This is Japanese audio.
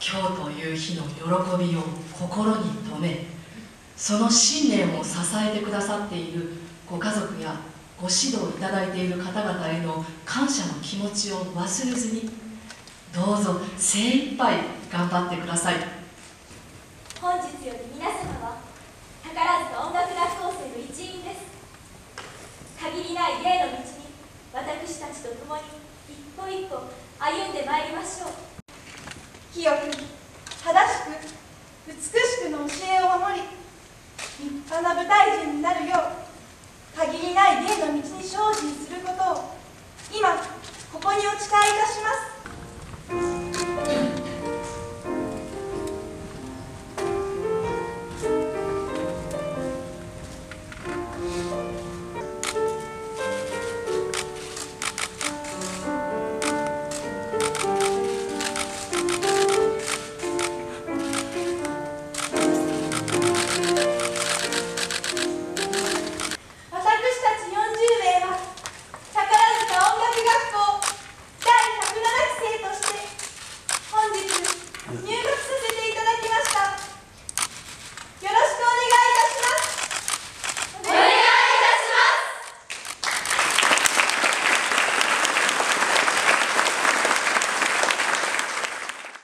今日という日の喜びを心に留めその信念を支えてくださっているご家族やご指導いただいている方々への感謝の気持ちを忘れずにどうぞ精一杯頑張ってください。本日より皆様は宝塚音楽学校生の一員です。限りない芸の道一歩歩んでまいりましょう。清く正しく美しくの教えを守り立派な舞台人になるよう限りない芸の道に精進する。